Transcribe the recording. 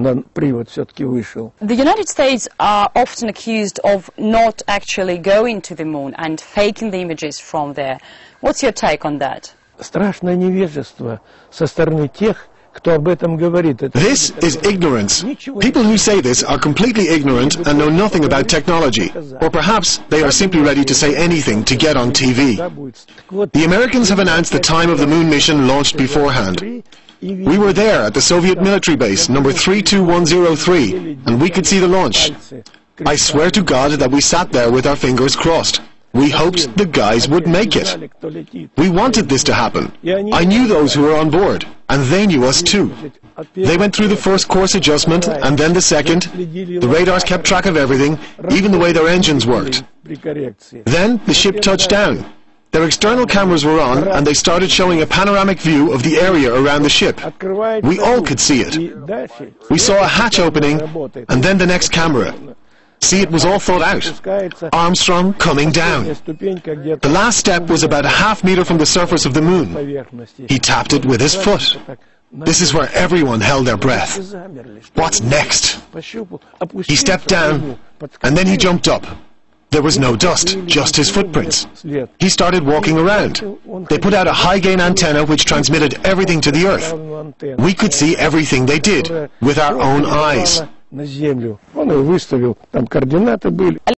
на привод все-таки вышел. The United States are often accused of not actually going to the moon and faking the images from there. What's your take on that? Страшное невежество со стороны тех, кто об этом говорит. Это This is ignorance. People who say this are completely ignorant and know nothing about technology. Or perhaps they are simply ready to say anything to get on TV. всегда будет. Так вот, The Americans have announced the time of the moon mission launched beforehand. We were there at the Soviet military base, number 32103, and we could see the launch. I swear to God that we sat there with our fingers crossed. We hoped the guys would make it. We wanted this to happen. I knew those who were on board, and they knew us too. They went through the first course adjustment, and then the second. The radars kept track of everything, even the way their engines worked. Then the ship touched down. Their external cameras were on, and they started showing a panoramic view of the area around the ship. We all could see it. We saw a hatch opening, and then the next camera. See, it was all thought out. Armstrong coming down. The last step was about a half meter from the surface of the moon. He tapped it with his foot. This is where everyone held their breath. What's next? He stepped down, and then he jumped up. There was no dust, just his footprints. He started walking around. They put out a high-gain antenna which transmitted everything to the earth. We could see everything they did with our own eyes.